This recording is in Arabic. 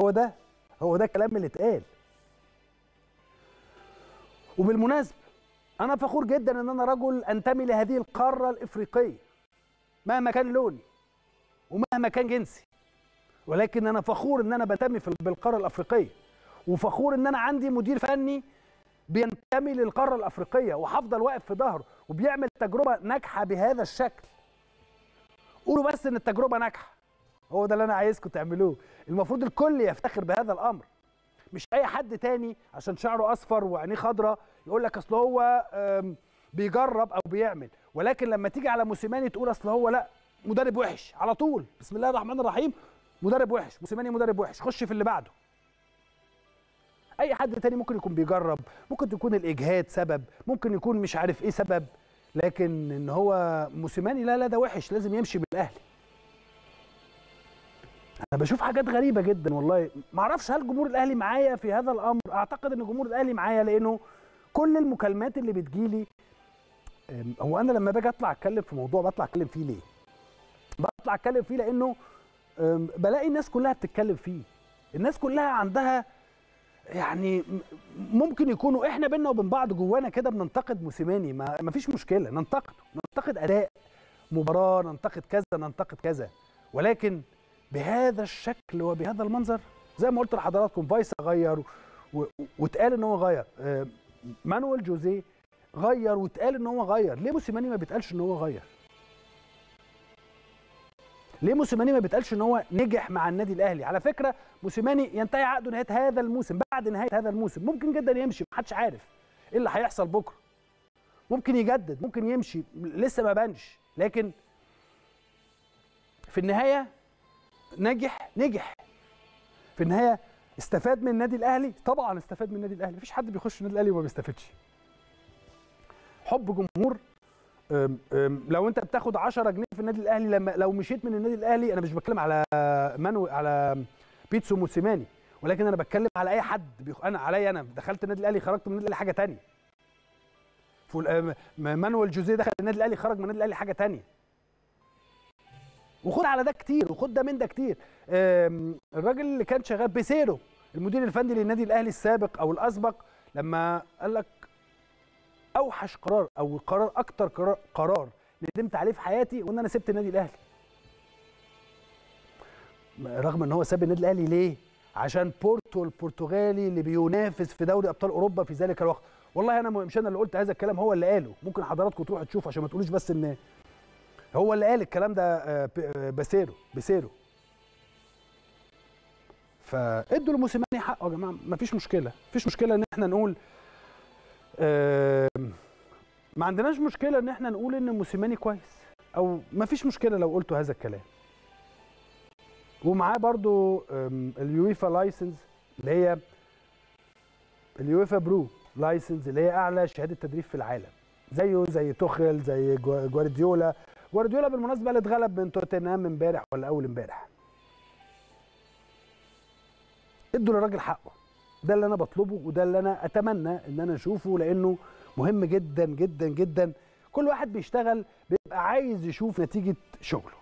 هو ده هو ده الكلام اللي اتقال. وبالمناسبة أنا فخور جدا إن أنا رجل أنتمي لهذه القارة الإفريقية مهما كان لوني ومهما كان جنسي. ولكن أنا فخور إن أنا بنتمي بالقارة الإفريقية وفخور إن أنا عندي مدير فني بينتمي للقارة الإفريقية وهفضل واقف في ظهره وبيعمل تجربة ناجحة بهذا الشكل. قولوا بس إن التجربة ناجحة. هو ده اللي أنا عايزكم تعملوه. المفروض الكل يفتخر بهذا الأمر. مش أي حد تاني عشان شعره أصفر وعينيه خضراء يقول لك أصل هو بيجرب أو بيعمل. ولكن لما تيجي على موسيماني تقول أصل هو لأ مدرب وحش على طول. بسم الله الرحمن الرحيم. مدرب وحش. موسيماني مدرب وحش. خش في اللي بعده. أي حد تاني ممكن يكون بيجرب. ممكن يكون الإجهاد سبب. ممكن يكون مش عارف إيه سبب. لكن إن هو موسيماني لا لا ده وحش. لازم يمشي بالأهلي. أنا بشوف حاجات غريبة جدا والله. ما أعرفش هل جمهور الأهلي معايا في هذا الأمر. أعتقد إن جمهور الأهلي معايا لأنه كل المكالمات اللي بتجيلي هو أنا لما باجي أطلع أتكلم في موضوع بطلع أتكلم فيه ليه؟ بطلع أتكلم فيه لأنه بلاقي الناس كلها بتتكلم فيه. الناس كلها عندها يعني ممكن يكونوا إحنا بينا وبين بعض جوانا كده بننتقد موسيماني. ما ما فيش مشكلة. ننتقد ننتقد أداء مباراة ننتقد كذا ننتقد كذا. ولكن بهذا الشكل وبهذا المنظر. زي ما قلت لحضراتكم فايسا غير واتقال إن هو غير. آه، مانويل جوزيه غير واتقال إن هو غير. ليه موسيماني ما بيتقالش إن هو غير؟ ليه موسيماني ما بيتقالش إن هو نجح مع النادي الأهلي؟ على فكرة موسيماني ينتهي عقده نهاية هذا الموسم بعد نهاية هذا الموسم. ممكن جدا يمشي محدش عارف إيه اللي هيحصل بكرة. ممكن يجدد ممكن يمشي لسه ما بانش. لكن في النهاية نجح نجح. في النهاية استفاد من النادي الأهلي؟ طبعا استفاد من النادي الأهلي. مفيش حد بيخش النادي الأهلي وما بيستفادش. حب جمهور لو أنت بتاخد 10 جنيه في النادي الأهلي لما لو مشيت من النادي الأهلي أنا مش بتكلم على مانو على بيتسو موسيماني ولكن أنا بتكلم على أي حد بيخ... أنا عليا أنا. دخلت النادي الأهلي خرجت من النادي الأهلي حاجة تانية. فول... مانويل جوزيه دخل النادي الأهلي خرج من النادي الأهلي حاجة تانية. وخد على ده كتير وخد ده من ده كتير. الراجل اللي كان شغال بيسيرو المدير الفني للنادي الأهلي السابق أو الأسبق لما قال لك أوحش قرار أو قرار أكتر قرار, قرار ندمت عليه في حياتي وإن أنا سبت النادي الأهلي. رغم إن هو ساب النادي الأهلي ليه؟ عشان بورتو البرتغالي اللي بينافس في دوري أبطال أوروبا في ذلك الوقت. والله أنا مش أنا اللي قلت هذا الكلام هو اللي قاله. ممكن حضراتكم تروحوا تشوفوا عشان ما تقولوش بس إن هو اللي قال الكلام ده آه، ب- آه، بيسيرو فادوا لموسيماني حقه يا جماعة مفيش مشكلة. مفيش مشكلة إن إحنا نقول ما عندناش مشكلة إن إحنا نقول إن موسيماني كويس أو مفيش مشكلة لو قلتوا هذا الكلام. ومعاه برضو ال UEFA license اللي هي ال UEFA Pro license اللي هي أعلى شهادة تدريب في العالم. زيه زي توخيل زي جوا- جوارديولا. جوارديولا بالمناسبة اللي اتغلب من توتنهام امبارح ولا أول امبارح. ادوا للراجل حقه. ده اللي أنا بطلبه وده اللي أنا أتمنى إن أنا أشوفه لأنه مهم جدا جدا جدا. كل واحد بيشتغل بيبقى عايز يشوف نتيجة شغله.